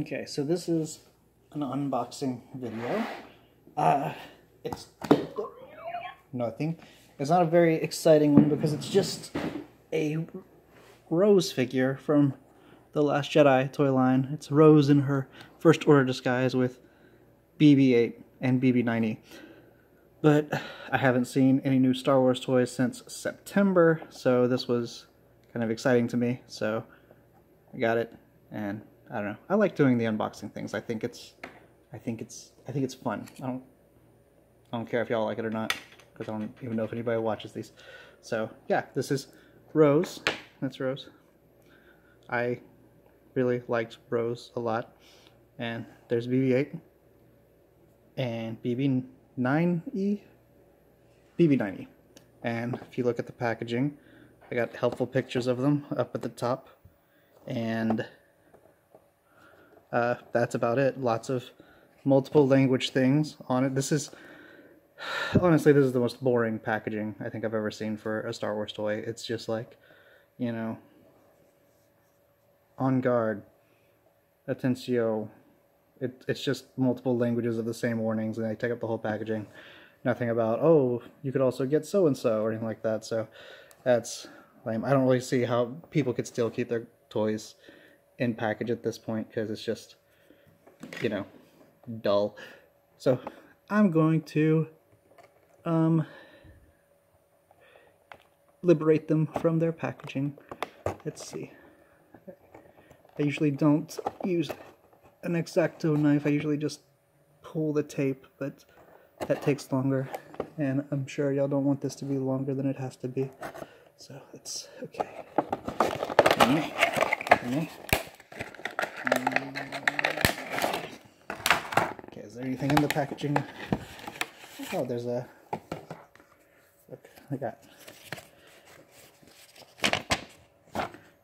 Okay, so this is an unboxing video. Uh, it's nothing. It's not a very exciting one because it's just a Rose figure from the Last Jedi toy line. It's Rose in her First Order disguise with BB-8 and BB-9E. But I haven't seen any new Star Wars toys since September, so this was kind of exciting to me. So I got it, and I don't know. I like doing the unboxing things. I think it's, I think it's, I think it's fun. I don't, I don't care if y'all like it or not, because I don't even know if anybody watches these. So yeah, this is Rose. That's Rose. I really liked Rose a lot. And there's BB-8 and BB-9E, BB-9E. And if you look at the packaging, I got helpful pictures of them up at the top. And uh, that's about it. Lots of multiple language things on it. This is, honestly, this is the most boring packaging I think I've ever seen for a Star Wars toy. It's just like, you know, on guard, attencio. It, it's just multiple languages of the same warnings, and they take up the whole packaging. Nothing about, oh, you could also get so-and-so, or anything like that, so that's lame. I don't really see how people could still keep their toys in package at this point because it's just, you know, dull. So I'm going to um, liberate them from their packaging. Let's see. I usually don't use an X-Acto knife. I usually just pull the tape, but that takes longer. And I'm sure y'all don't want this to be longer than it has to be. So it's okay. Okay. Is there anything in the packaging? Oh, there's a. Look, I got.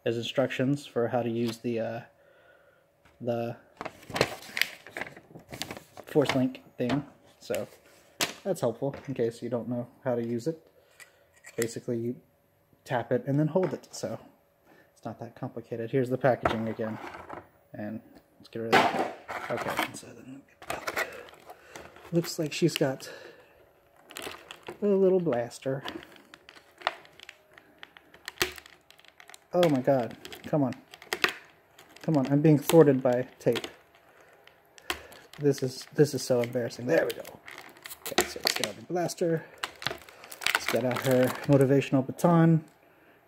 There's instructions for how to use the uh, the force link thing, so that's helpful in case you don't know how to use it. Basically, you tap it and then hold it, so it's not that complicated. Here's the packaging again. Let's get rid of that. Okay, so looks like she's got a little blaster. Oh my god. Come on. Come on, I'm being thwarted by tape. This is this is so embarrassing. There we go. Okay, so let's get out the blaster. Let's get out her motivational baton.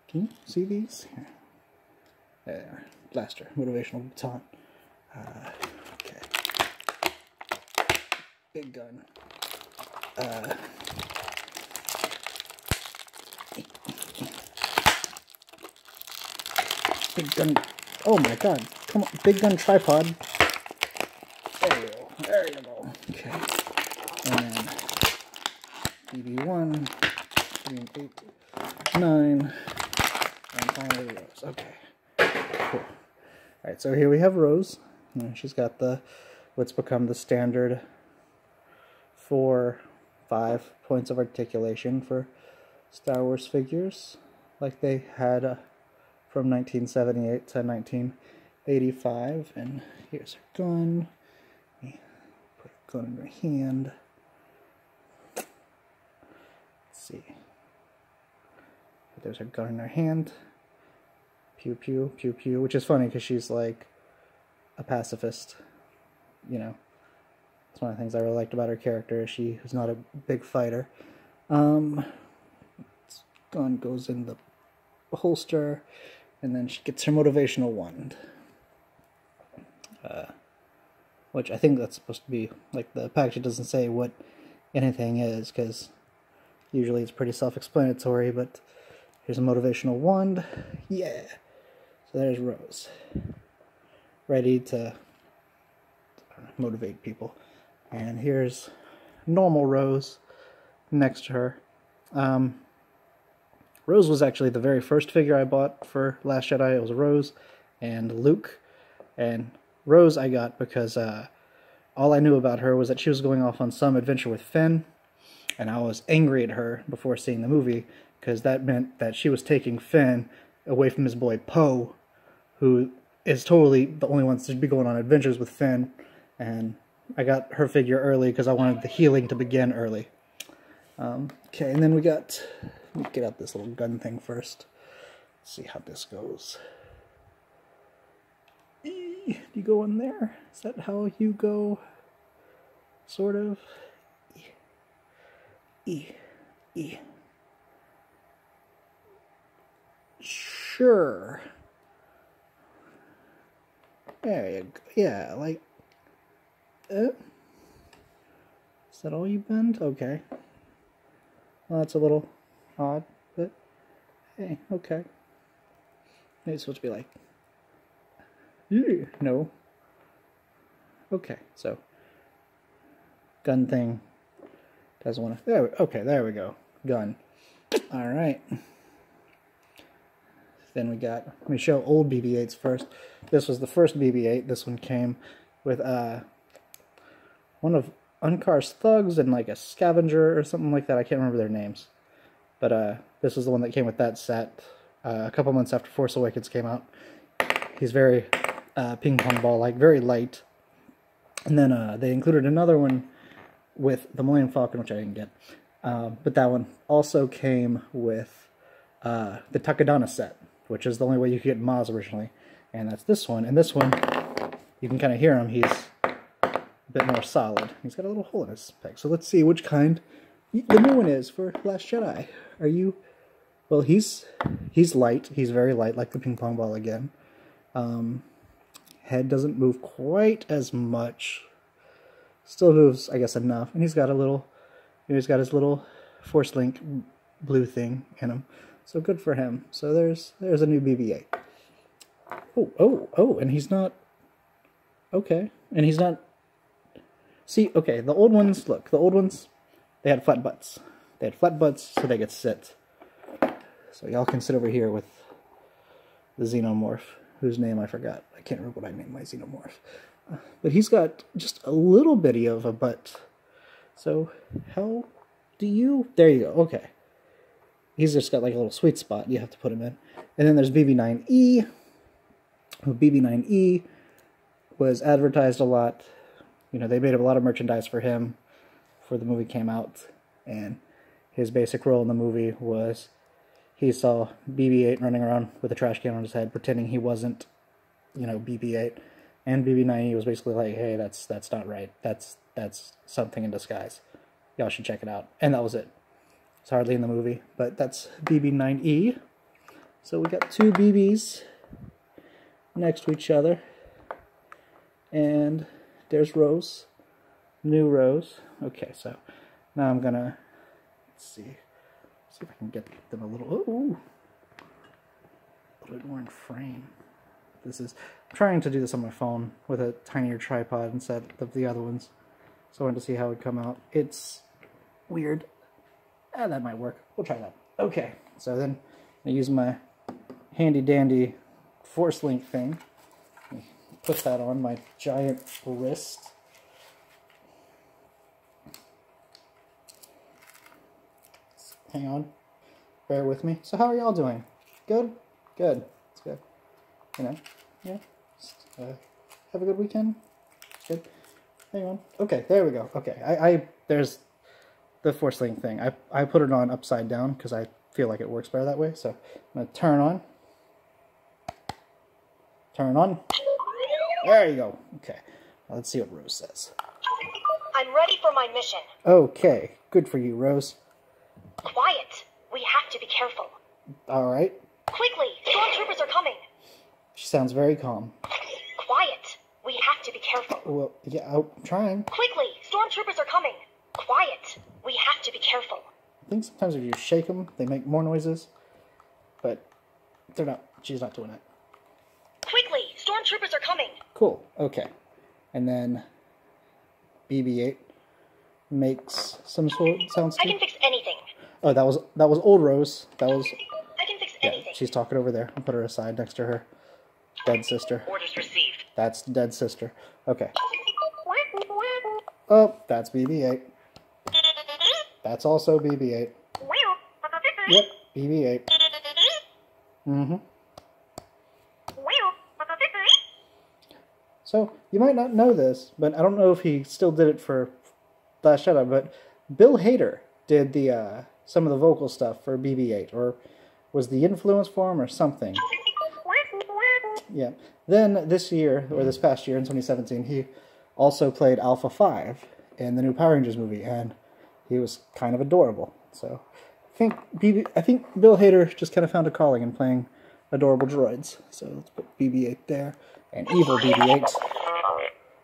Can you see these? Here. There, blaster, motivational baton. Uh, okay. Big gun. Uh, big gun. Oh my god. Come on. Big gun tripod. There you go. There you go. Okay. And then BB1, BB8, 9, and finally Rose. Okay. Cool. Alright, so here we have Rose. She's got the what's become the standard four, five points of articulation for Star Wars figures, like they had uh, from 1978 to 1985. And here's her gun. Put her gun in her hand. Let's see. There's her gun in her hand pew pew pew pew, which is funny because she's like a pacifist. You know, it's one of the things I really liked about her character. She is not a big fighter. Um, gun goes in the holster, and then she gets her motivational wand. Uh, which I think that's supposed to be like the package doesn't say what anything is because usually it's pretty self-explanatory. But here's a motivational wand. Yeah. So there's Rose, ready to motivate people. And here's normal Rose next to her. Um, Rose was actually the very first figure I bought for Last Jedi. It was Rose and Luke. And Rose I got because uh, all I knew about her was that she was going off on some adventure with Finn. And I was angry at her before seeing the movie because that meant that she was taking Finn away from his boy Poe who is totally the only one to be going on adventures with Finn, and I got her figure early because I wanted the healing to begin early. Um, okay, and then we got, get out this little gun thing first. Let's see how this goes. Do you go in there? Is that how you go? Sort of. E. E. Sure. There you go. Yeah, like. Uh, is that all you bend? Okay. Well, that's a little odd, but hey, okay. It's supposed to be like. No. Okay, so. Gun thing. Doesn't want to. There. we, Okay, there we go. Gun. All right. Then we got, let me show old BB-8s first. This was the first BB-8. This one came with uh, one of Unkar's thugs and like a scavenger or something like that. I can't remember their names. But uh, this was the one that came with that set uh, a couple months after Force Awakens came out. He's very uh, ping pong ball like, very light. And then uh, they included another one with the Millennium Falcon, which I didn't get. Uh, but that one also came with uh, the Takodana set which is the only way you could get Maz originally. And that's this one. And this one, you can kind of hear him. He's a bit more solid. He's got a little hole in his peg. So let's see which kind the new one is for Last Jedi. Are you... Well, he's he's light. He's very light, like the ping pong ball again. Um, head doesn't move quite as much. Still moves, I guess, enough. And he's got a little... You know, he's got his little Force Link blue thing in him. So good for him. So there's there's a new BB-8. Oh, oh, oh, and he's not... Okay, and he's not... See, okay, the old ones, look, the old ones, they had flat butts. They had flat butts, so they could sit. So y'all can sit over here with the xenomorph, whose name I forgot. I can't remember what I named my xenomorph. but he's got just a little bitty of a butt. So how do you... There you go, okay he's just got like a little sweet spot you have to put him in. And then there's BB9E. BB9E was advertised a lot. You know, they made a lot of merchandise for him before the movie came out. And his basic role in the movie was he saw BB-8 running around with a trash can on his head, pretending he wasn't, you know, BB-8. And BB-9E was basically like, hey, that's that's not right. That's that's something in disguise. Y'all should check it out. And that was it. It's hardly in the movie, but that's BB9E. So we got two BBs next to each other. And there's Rose. New Rose. Okay, so now I'm gonna let's see. See if I can get them a little oh, a little bit more in frame. This is I'm trying to do this on my phone with a tinier tripod instead of the other ones. So I wanted to see how it would come out. It's weird. Ah, that might work. We'll try that. Okay, so then I use my handy dandy force link thing. Put that on my giant wrist. Hang on. Bear with me. So how are y'all doing? Good? Good. It's good. You know? Yeah? Just, uh, have a good weekend? Good. Hang on. Okay, there we go. Okay, I, I there's the force link thing. I, I put it on upside down because I feel like it works better that way. So I'm going to turn on. Turn on. There you go. Okay. Let's see what Rose says. I'm ready for my mission. Okay. Good for you, Rose. Quiet. We have to be careful. All right. Quickly. Stormtroopers are coming. She sounds very calm. Quiet. We have to be careful. Well, yeah, I'm trying. Quickly. Stormtroopers are coming. Quiet. We have to be careful. I think sometimes if you shake them, they make more noises. But they're not. She's not doing it. Quickly! Stormtroopers are coming! Cool. Okay. And then BB-8 makes some sort of sounds. I can fix anything. Oh, that was that was old Rose. That was. I can fix Yeah, anything. she's talking over there. I'll put her aside next to her dead sister. Orders received. That's dead sister. Okay. Oh, that's BB-8. That's also BB-8. Yep, BB-8. Mm-hmm. So you might not know this, but I don't know if he still did it for Last Jedi. But Bill Hader did the uh, some of the vocal stuff for BB-8, or was the influence for him, or something. Yeah. Then this year, or this past year in 2017, he also played Alpha 5 in the new Power Rangers movie, and he was kind of adorable. So I think BB, I think Bill Hader just kind of found a calling in playing adorable droids. So let's put BB-8 there, and evil BB-8.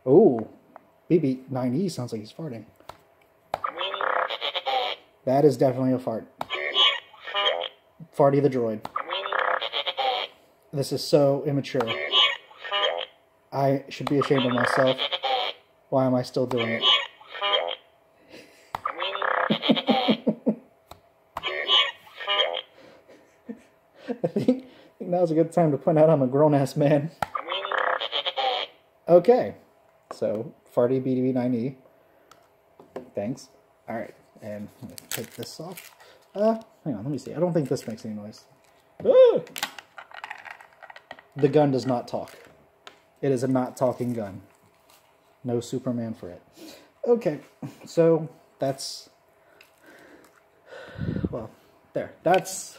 Oh, BB-9E sounds like he's farting. That is definitely a fart. Farty the droid. This is so immature. I should be ashamed of myself. Why am I still doing it? I think, I think now's a good time to point out I'm a grown ass man. Okay, so farty BDB9E. Thanks. Alright, and I'm gonna take this off. Uh, hang on, let me see. I don't think this makes any noise. Ah! The gun does not talk. It is a not talking gun. No Superman for it. Okay, so that's well, there. That's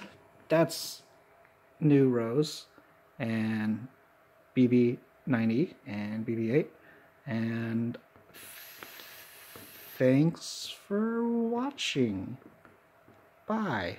that's new Rose and BB90 and BB8 and thanks for watching. Bye.